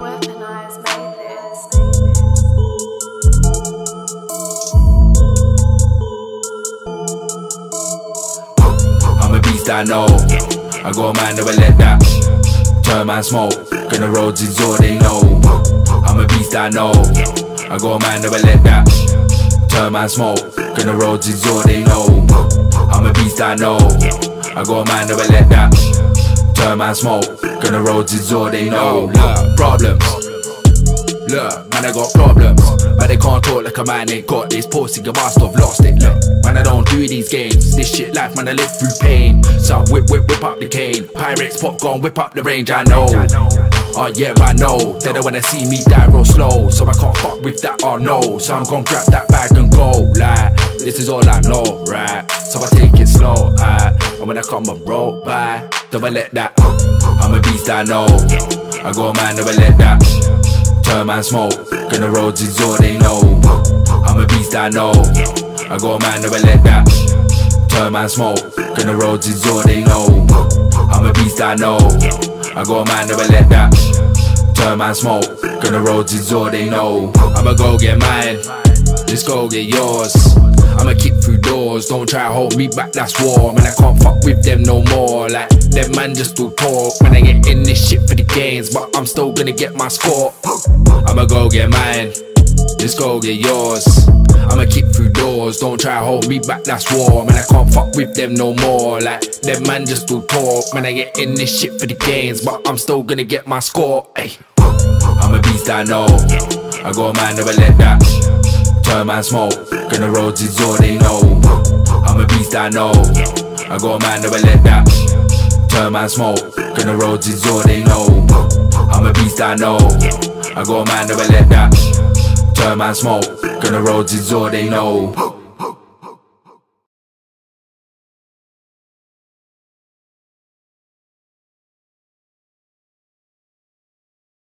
I'm a beast, I know. I go man, never let that. Turn my smoke. Gonna roads is all they know. I'm a beast, I know. I go man, never let that. Turn my smoke. Gonna roads is all they know. I'm a beast, I know. I go man, never let that. Turn my smoke. Gonna roads is all they know. Problem. Look, man, I got problems. But they can't talk like a man ain't got this pussy, you must have lost it. Look, man, I don't do these games. This shit life, man, I live through pain. So whip, whip, whip up the cane. Pirates, popcorn, whip up the range, I know. Oh yeah, I know. They don't wanna see me die real slow. So I can't fuck with that, oh no. So I'm gonna grab that bag and go. Like, this is all I know, right? So I take it slow, uh, and when I come a roll by, don't I let that. I'm a beast, I know. I got a man, never let that. Turn man smoke, gonna roads is all they know. I'm a beast, I know. I got a man, never let that. Turn man smoke, gonna roads is all they know. I'm a beast, I know. I got a man, never let that. Turn man smoke, gonna roads is all they know. I'ma go get mine, just go get yours. I'ma kick through doors, don't try to hold me back, that's war. Man, I can't fuck with them no more. Like, them man just do talk. Man, I get in this shit for the gains, but I'm still gonna get my score. I'ma go get mine, just go get yours. I'ma kick through doors, don't try to hold me back, that's war. Man, I can't fuck with them no more. Like, them man just do talk. Man, I get in this shit for the gains, but I'm still gonna get my score. Ay. I'm a beast, I know. I got a man, never let that. Turn man smoke, gonna roads is all they know. I'm a beast, I know. I got a man, never let that. Turn man smoke, gonna roads is all they know. I'm a beast, I know. I got a man, never let that. Turn man smoke, gonna roads is all they know.